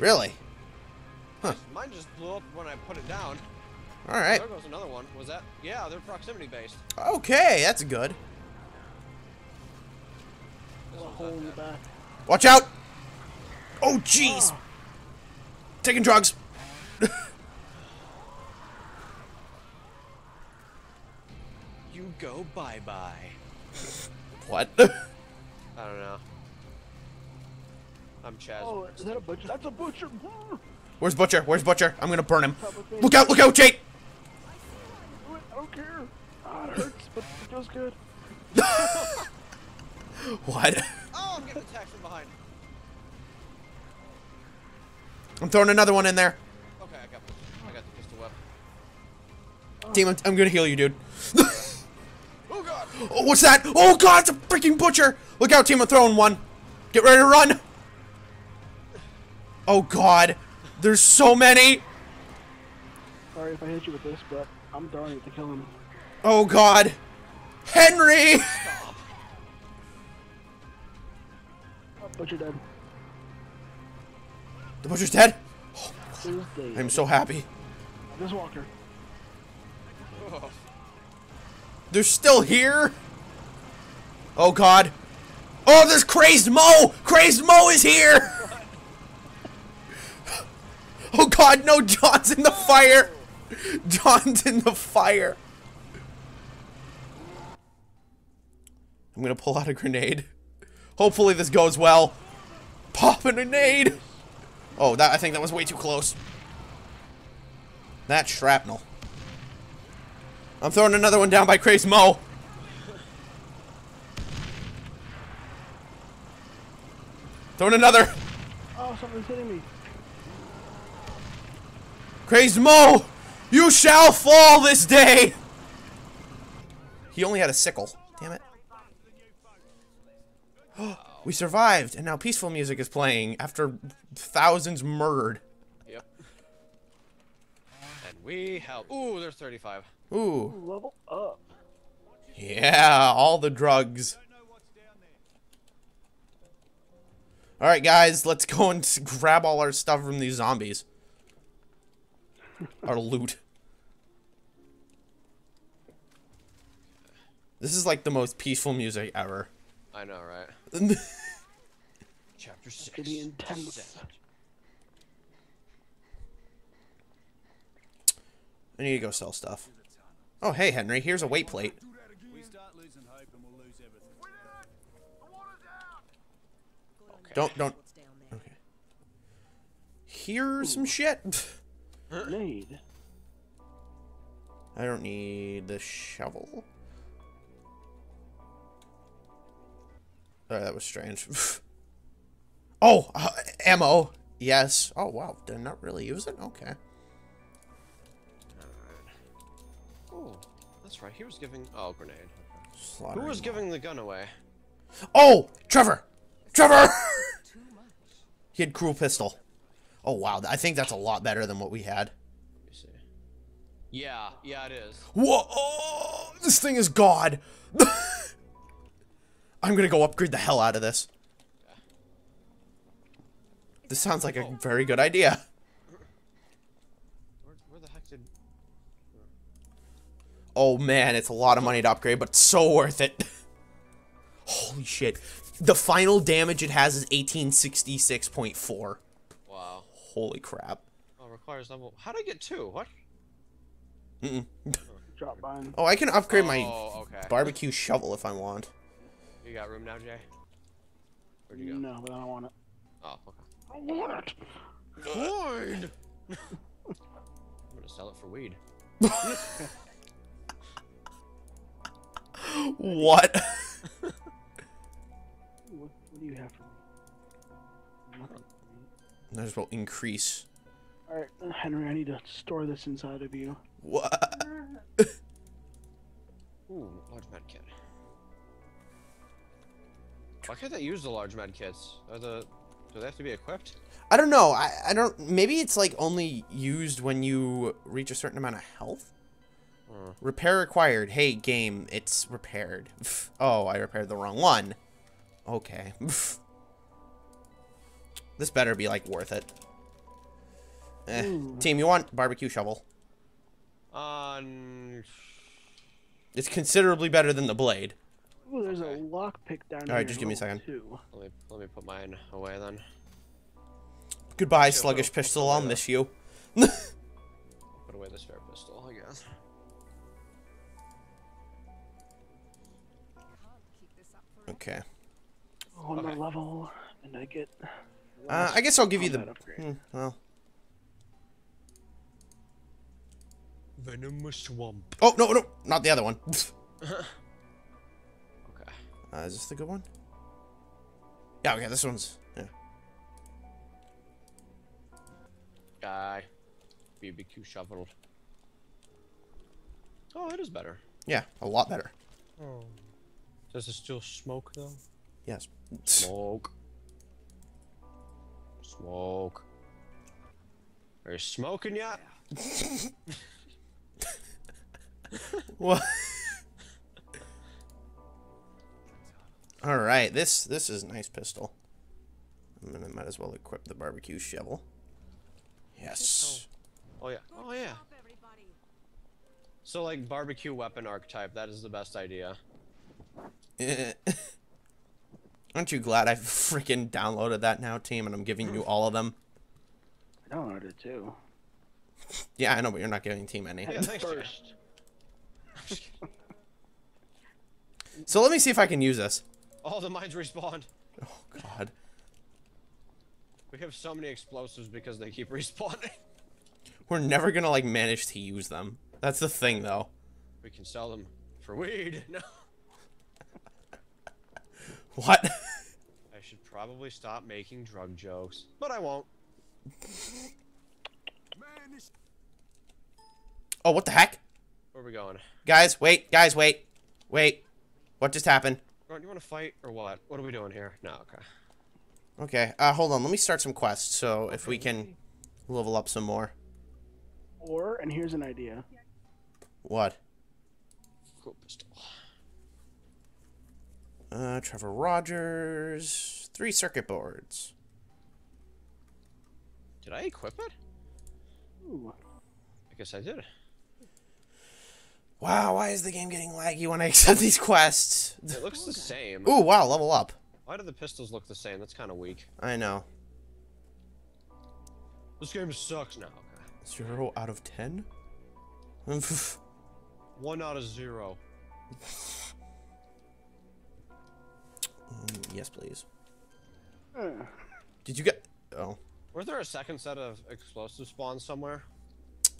Really? Huh. Mine just blew up when I put it down. All right. There goes another one. Was that? Yeah, they're proximity based. Okay, that's good. There's a hole in the back. Watch out! Oh, jeez! Oh. Taking drugs. you go bye-bye. What? I don't know. I'm Chaz. Oh, is that a butcher? That's a butcher! Where's Butcher? Where's Butcher? I'm gonna burn him. Look out! Look out, Jake! I don't care. Ah, it hurts, but it feels good. what? Oh, I'm getting attacked from behind. I'm throwing another one in there. Okay, I got, I got the pistol whip. Team, I'm, I'm gonna heal you, dude. oh god! Oh, what's that? Oh god, it's a freaking butcher! Look out, team, I'm throwing one. Get ready to run! Oh god. There's so many! Sorry if I hit you with this, but I'm throwing it to kill him. Oh god! Henry! Stop. Oh, butcher dead. The butcher's dead? Oh, dead. I'm so happy. This walker. They're still here? Oh god. Oh, there's Crazed Mo! Crazed Mo is here! Oh god, no, John's in the fire! John's in the fire. I'm gonna pull out a grenade. Hopefully this goes well. Pop a grenade! Oh, that I think that was way too close. That's shrapnel. I'm throwing another one down by Crazy Mo. Throwing another. Oh, something's hitting me. Crazed Mo, you shall fall this day! He only had a sickle. Damn it. we survived, and now peaceful music is playing after thousands murdered. Yep. And we help. Ooh, there's 35. Ooh. Ooh level up. Yeah, all the drugs. Alright, guys, let's go and grab all our stuff from these zombies. Our loot. This is like the most peaceful music ever. I know, right? Chapter 6. Pretty intense. I need to go sell stuff. Oh, hey, Henry, here's a weight plate. Don't, don't. Okay. Here's some shit. Grenade. I don't need the shovel. Oh, that was strange. oh, uh, ammo. Yes. Oh, wow. Did I not really use it? Okay. Oh, that's right. He was giving... Oh, grenade. Slaughtering Who was giving the gun away? Oh, Trevor! Trevor! he had cruel pistol. Oh, wow. I think that's a lot better than what we had. Yeah, yeah, it is. Whoa! Oh, this thing is God! I'm gonna go upgrade the hell out of this. This sounds like a oh. very good idea. Where, where, the heck did... Oh man, it's a lot of money to upgrade, but so worth it. Holy shit. The final damage it has is 1866.4. Holy crap. Oh, requires level. How did I get two? What? Mm -mm. Drop by. Oh, I can upgrade oh, my okay. barbecue shovel if I want. You got room now, Jay? Where'd you go? No, but I don't want it. Oh, okay. I want it. Void. I'm gonna sell it for weed. what? what? What do you have for Those well increase. Alright, Henry, I need to store this inside of you. What? Ooh, large med kit. Why can't they use the large med kits? Are the do they have to be equipped? I don't know. I, I don't maybe it's like only used when you reach a certain amount of health. Hmm. Repair required. Hey game, it's repaired. oh, I repaired the wrong one. Okay. This better be, like, worth it. Eh. Team, you want barbecue shovel? Uh, n- It's considerably better than the blade. Ooh, there's Okay. a lockpick down here. Alright, just give me a second. Two. let me let me put mine away then. Goodbye, Yeah, sluggish well, pistol. I'll I'll miss you. Put away the spare pistol, I guess. Okay. On more Okay. level, and I get. Uh, I guess I'll give you the. upgrade. Hmm, well. Venomous swamp. Oh no no, not the other one. Okay. Uh, is this the good one? Yeah. Okay. This one's. Yeah. Guy. BBQ shovel. Oh, it is better. Yeah. A lot better. Oh. Does it still smoke though? Yes. Smoke. Smoke. Are you smoking yet? What? All right. This this is a nice pistol. I'm gonna might as well equip the barbecue shovel. Yes. Oh, oh yeah. Oh yeah. So like barbecue weapon archetype, that is the best idea. Aren't you glad I freaking downloaded that now, team, and I'm giving you all of them? I downloaded it too. Yeah, I know, but you're not giving team any. Yeah, thanks, Jay. First. So let me see if I can use this. Oh, the mines respawned. Oh God. We have so many explosives because they keep respawning. We're never gonna like manage to use them. That's the thing, though. We can sell them for weed. No. What? I should probably stop making drug jokes, but I won't. oh, what the heck? Where are we going? Guys, wait. Guys, wait. Wait. What just happened? Gordon, you want to fight or what? What are we doing here? No, okay. Okay. Uh, hold on. Let me start some quests. So if we can level up some more. Or, and here's an idea. What? Cool pistol. Uh, Trevor Rogers. Three circuit boards. Did I equip it? Ooh. I guess I did. Wow, why is the game getting laggy when I accept these quests? It looks the same. Ooh, wow, level up. Why do the pistols look the same? That's kind of weak. I know. This game sucks now. Zero out of ten? One out of zero. Um, yes, please. Did you get? Oh. Was there a second set of explosive spawns somewhere?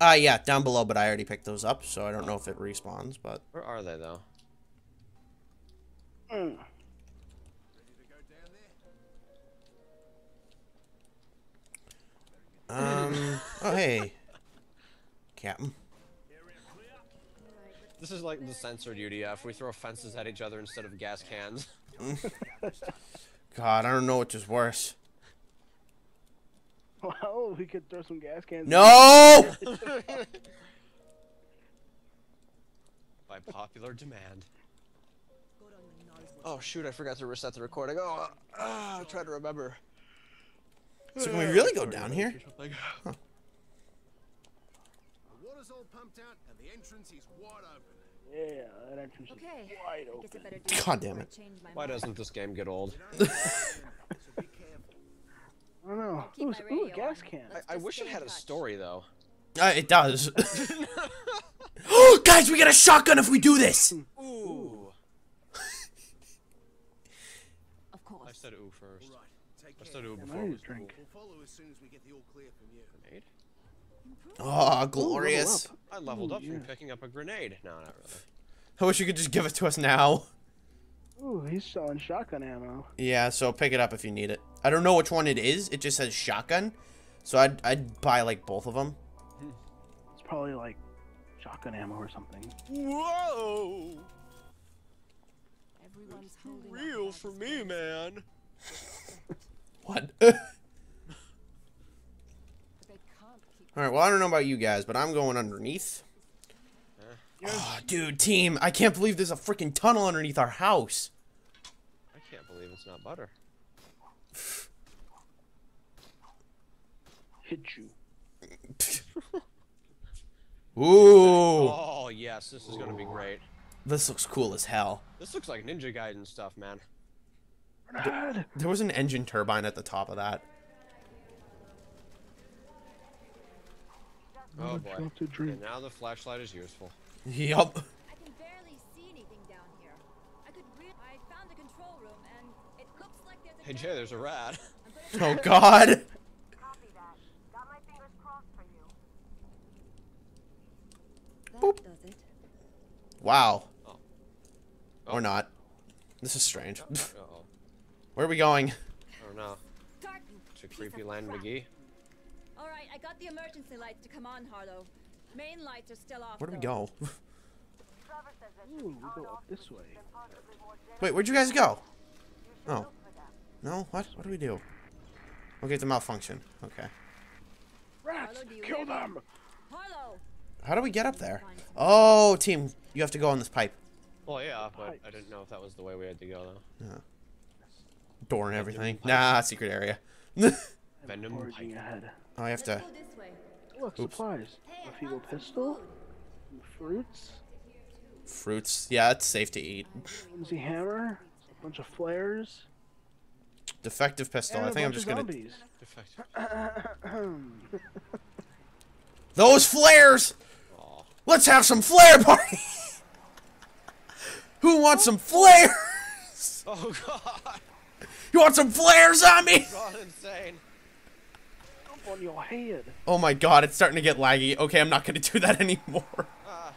Uh, yeah, down below, but I already picked those up, so I don't know if it respawns, but... Where are they though? mm. Um, oh, hey. Captain. This is like the censored UDF. We throw fences at each other instead of gas cans. God, I don't know which is worse. Well, we could throw some gas cans. No! By popular demand. Oh shoot, I forgot to reset the recording. Oh, uh, uh, try to remember. So can we really go down here? Like, The water's all pumped out and the entrance is wide open. Yeah, that entrance Okay. is wide I I open. better do God damn it. Why doesn't this game get old? So be careful. I don't know. keep Ooh, ooh, a gas can. I, I wish it in had a story though. Uh, it does. oh, Guys, we get a shotgun if we do this! Ooh. Of course. I course. said ooh first. Right, take I care. said ooh before I it need was a drink. We'll follow as soon as we get the all clear from you. Grenade? Oh, Ooh, glorious. level I leveled Ooh, up from yeah. picking up a grenade. No, not really. I wish you could just give it to us now. up. Ooh, he's selling shotgun ammo. Yeah, so pick it up if you need it. I don't know which one it is. It just says shotgun. So I'd, I'd buy like both of them. It's probably like shotgun ammo or something. Whoa! Everyone's holding up Real for me, man. What? But they can't keep Alright, well, I don't know about you guys, but I'm going underneath. Oh, dude, team, I can't believe there's a freaking tunnel underneath our house. I can't believe it's not butter. Hit you. Ooh, Oh yes, this is gonna be great. this looks cool as hell. This looks like Ninja Gaiden stuff, man. Run ahead. There was an engine turbine at the top of that. Oh boy. to drink. And now the flashlight is useful. Yup. I can barely see anything down here. I could re- I found a control room and it looks like there's a Hey Jay, there's a rat. Oh God. Copy that. Got my fingers crossed for you. that does it. Wow. Oh. Or oh. not. This is strange. Uh-oh. Where are we going? Oh no. Start. To Creepy Land McGee. All right, I got the emergency lights to come on, Harlow. Main lights are still off. Where do we go? Trevor says that should Ooh, we go up this way. and possibly more generators. Wait, where'd you guys go? Oh. Look for them. No? What? What do we do? Okay, it's a malfunction. Okay. Rats! Harlow, do you Kill them! Harlow. How do we get up there? Oh, team, you have to go on this pipe. Well yeah, but I didn't know if that was the way we had to go though. Yeah. Door and everything. Nah, secret area. Venom Foraging pipe. ahead. Oh, I have to. go this way. Look, Oops. supplies. A A I feeble found some pistol, fruits, Fruits. Yeah, it's safe to eat. flimsy hammer, a bunch of flares, Defective pistol. I think I'm just gonna. zombies. Those flares! Aw. Let's have some flare party! Who wants some flare? Oh god! You want some flare, zombie? Gone insane. On your head. Oh my god, it's starting to get laggy. Okay, I'm not gonna do that anymore. Ah.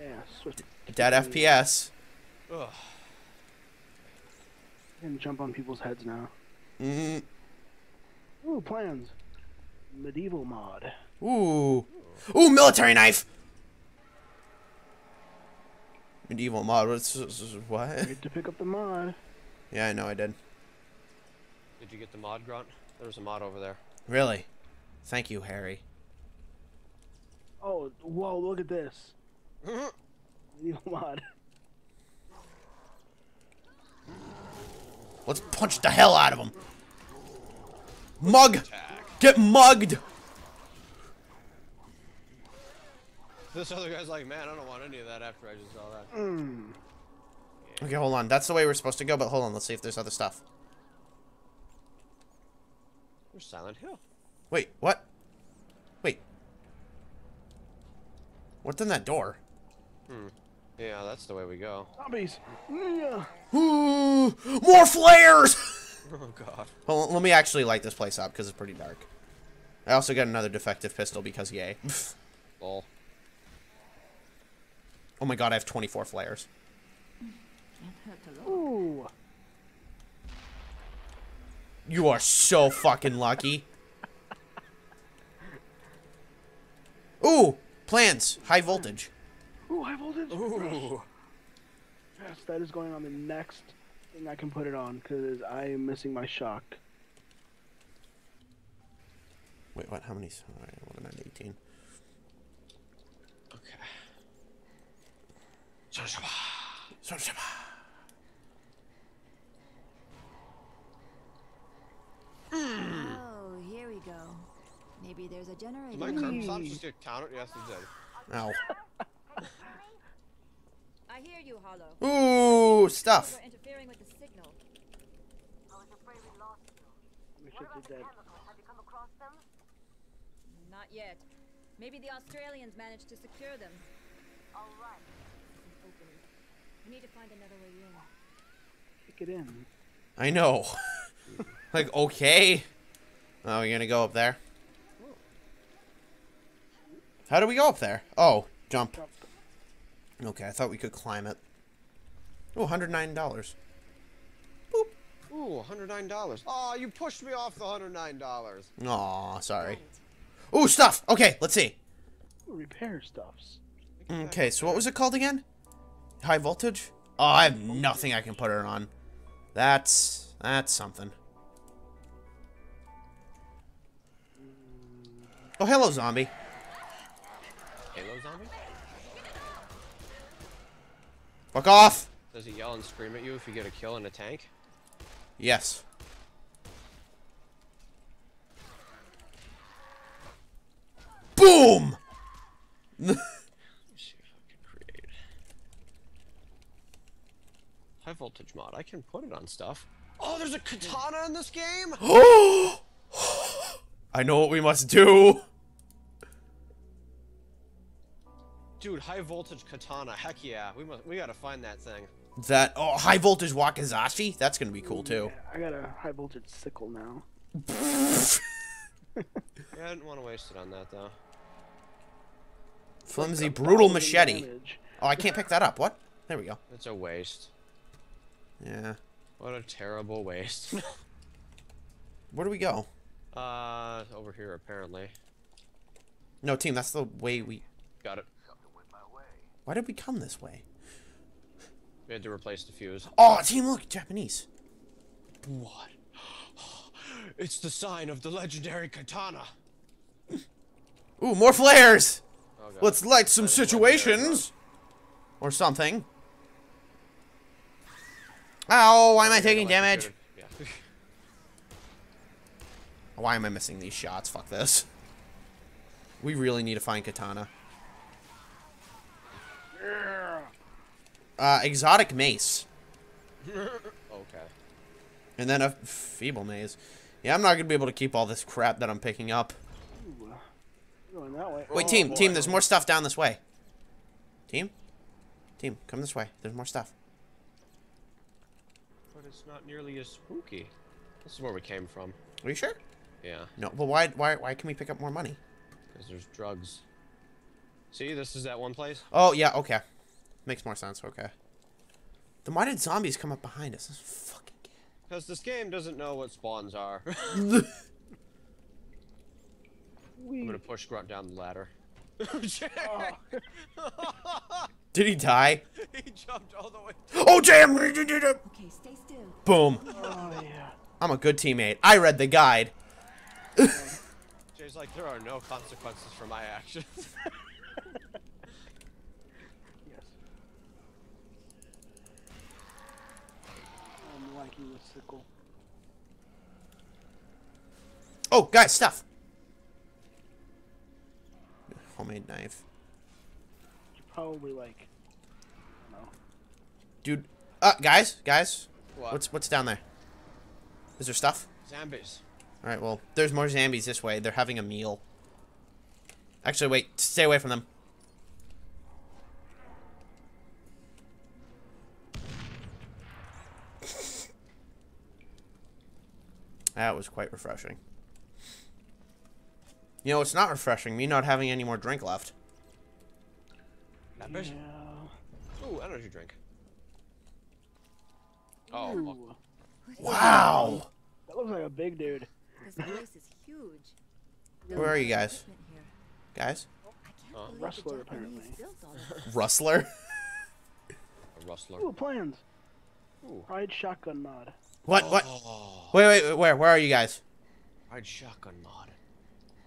Yeah. Dead FPS. Ugh. And jump on people's heads now. Mm, Ooh, plans. Medieval mod. ooh. Ooh, military knife! Medieval mod. What's, what? Need to pick up the mod. Yeah, I know I did. Did you get the mod grunt? There's a mod over there. Really? Thank you, Harry. Oh, whoa, look at this. Mm-hmm. Medieval mod. Let's punch the hell out of him. Mug! Attack. Get mugged! This other guy's like, man, I don't want any of that after I just saw that. Mmm. Okay, hold on. That's the way we're supposed to go, but hold on. Let's see if there's other stuff. There's Silent Hill. Wait, what? Wait. What's in that door? Hmm. Yeah, that's the way we go. Zombies. Yeah. Ooh, more flares! Oh god. Hold on, let me actually light this place up because it's pretty dark. I also got another defective pistol because yay. Lol. oh my god, I have 24 flares. Ooh. You are so fucking lucky. Ooh, plans. High voltage. Ooh, high voltage. Ooh. Yes, that is going on the next thing I can put it on because I am missing my shock. Wait, what? How many? Alright, what am I at 18? Okay. Oh, here we go. Maybe there's a generator. Did my curb stops just get counted? Yes, it did. Ow. I hear you, Harlow. Ooh, stuff. We're interfering with the signal. I was afraid we lost you. We What should about do the chemicals? Have you come across them? Not yet. Maybe the Australians managed to secure them. All right. An. We need to find another way in. Pick it in. I know. like, okay. Oh, you're gonna go up there? How do we go up there? Oh, jump. Jump. Okay, I thought we could climb it. Oh, $109. Ooh, $109. Oh, you pushed me off the $109. Aw, sorry. Ooh, stuff! Okay, let's see. Ooh, repair stuffs. Okay, so what was it called again? High voltage? Oh, I have nothing I can put it on. That's... that's something. Oh, hello, zombie. Halo zombie? Fuck off! Does he yell and scream at you if you get a kill in a tank? Yes. Boom! Let's see if I can create. High voltage mod. I can put it on stuff. Oh, there's a katana in this game. I know what we must do. Dude, high voltage katana. Heck yeah. We must. We gotta find that thing. That oh, high voltage wakizashi. That's gonna be cool too. I got a high voltage sickle now. Yeah, I didn't want to waste it on that though. Flimsy, brutal machete. damage. Oh, I can't pick that up. What? There we go. It's a waste. Yeah. What a terrible waste. Where do we go? uh, over here apparently. No, team. That's the way we. Got it. Why did we come this way? We had to replace the fuse. Oh, team. Look, Japanese. What? It's the sign of the legendary katana. Ooh, more flares. Oh, Let's light some That is legendary, bro. situations. Or something. Ow, why am I taking damage? Yeah. Why am I missing these shots? Fuck this. We really need to find Katana. Uh, exotic mace. okay. And then a feeble maze. Yeah, I'm not gonna be able to keep all this crap that I'm picking up. Ooh, going that way. Wait, Oh, team, boy. team, there's more stuff down this way. Team? Team, come this way. There's more stuff. But it's not nearly as spooky. This is where we came from. Are you sure? Yeah, No, but why, why, why can we pick up more money? because there's drugs. See, this is that one place. Oh, yeah, okay. Makes more sense, okay. Then why did zombies come up behind us? This fucking gay. Because this game doesn't know what spawns are. I'm gonna push Grunt down the ladder. oh. Did he die? he jumped all the way. Oh, damn! Okay, stay still. Boom. Oh yeah. I'm a good teammate. I read the guide. Jay's like, there are no consequences for my actions. Yes. I'm liking the sickle. Oh, guys, stuff. Homemade knife. You probably like. No. Dude. Uh, guys, guys. what? What's what's down there? Is there stuff? Zombies. All right, well, there's more zombies this way. They're having a meal. Actually, wait. Stay away from them. That was quite refreshing. You know, it's not refreshing, me not having any more drink left. That Yeah. bitch. Ooh, energy drink. Oh, fuck. Wow! that looks like a big dude. This place is huge. Where are you guys? Guys? I can't Huh? Rustler, apparently. built all of this. Rustler? a rustler. Ooh, plans. Ooh. Pride shotgun mod. What? What? Oh, Wait, wait, wait, where? Where are you guys? ride shotgun mod.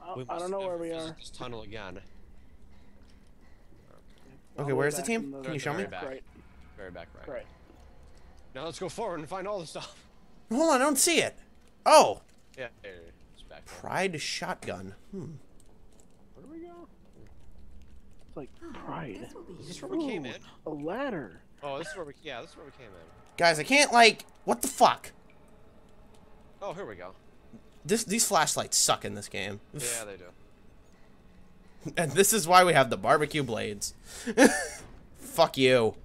I, We I don't know where we are. This tunnel again. Okay, where's the team? the- Can you show me? Back. Right, Very back right. right. Now let's go forward and find all the stuff. Hold on, I don't see it. Oh! Yeah, there it is. It's back there. Pride shotgun. Hmm. Where do we go? It's like pride. This Is this where we came in? A ladder. Oh, this is where we. Yeah, this is where we came in. Guys, I can't, like... What the fuck? Oh, here we go. This These flashlights suck in this game. Yeah, they do. And this is why we have the barbecue blades. Fuck you.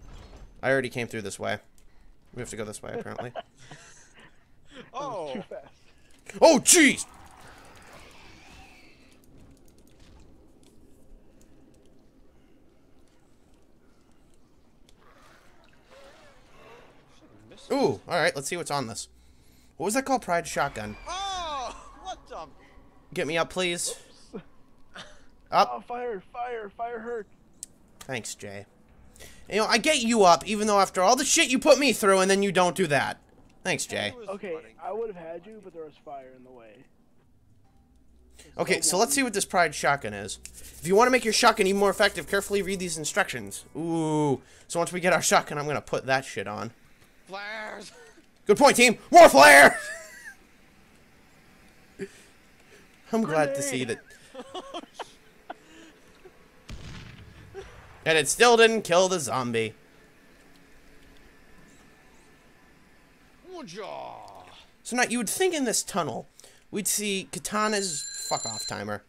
I already came through this way. We have to go this way, apparently. Oh, oh, jeez! Ooh, alright, let's see what's on this. What was that called? Pride shotgun. Oh, what the? Get me up, please. Up. Oh, fire, fire, fire hurt. Thanks, Jay. You know, I get you up, even though after all the shit you put me through, and then you don't do that. Thanks, Jay. Okay, running. I would have had you, but there was fire in the way. Okay, so let's see what this Pride shotgun is. If you want to make your shotgun even more effective, carefully read these instructions. Ooh. So once we get our shotgun, I'm going to put that shit on. Flares! Good point, team! More flares! I'm glad to see that... and it still didn't kill the zombie. So now, you would think in this tunnel, we'd see Katana's fuck-off timer.